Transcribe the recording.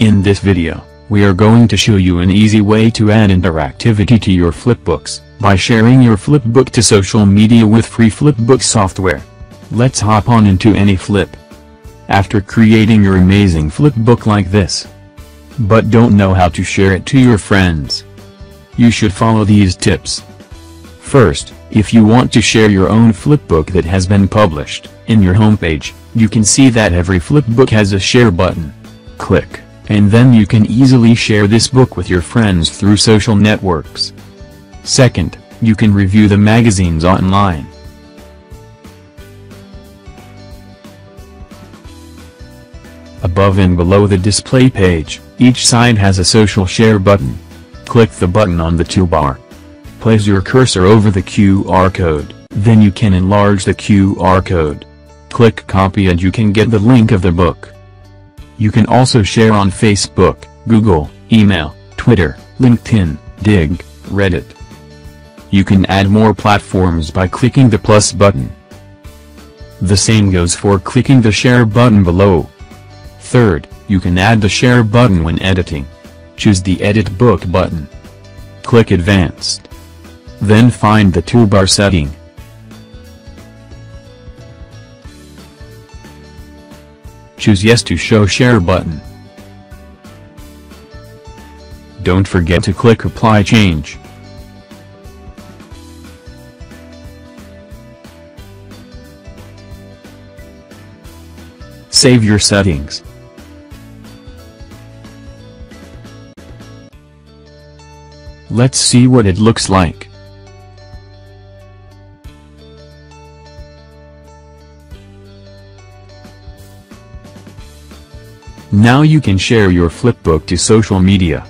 In this video, we are going to show you an easy way to add interactivity to your flipbooks, by sharing your flipbook to social media with free flipbook software. Let's hop on into AnyFlip. After creating your amazing flipbook like this, but don't know how to share it to your friends, you should follow these tips. First, if you want to share your own flipbook that has been published, in your homepage, you can see that every flipbook has a share button. Click, and then you can easily share this book with your friends through social networks. Second, you can review the magazines online. Above and below the display page, each side has a social share button. Click the button on the toolbar. Place your cursor over the QR code, then you can enlarge the QR code. Click copy and you can get the link of the book. You can also share on Facebook, Google, email, Twitter, LinkedIn, Digg, Reddit. You can add more platforms by clicking the plus button. The same goes for clicking the share button below. Third, you can add the share button when editing. Choose the edit book button. Click advanced. Then find the toolbar setting. Choose yes to show share button. Don't forget to click apply change. Save your settings. Let's see what it looks like. Now you can share your flipbook to social media.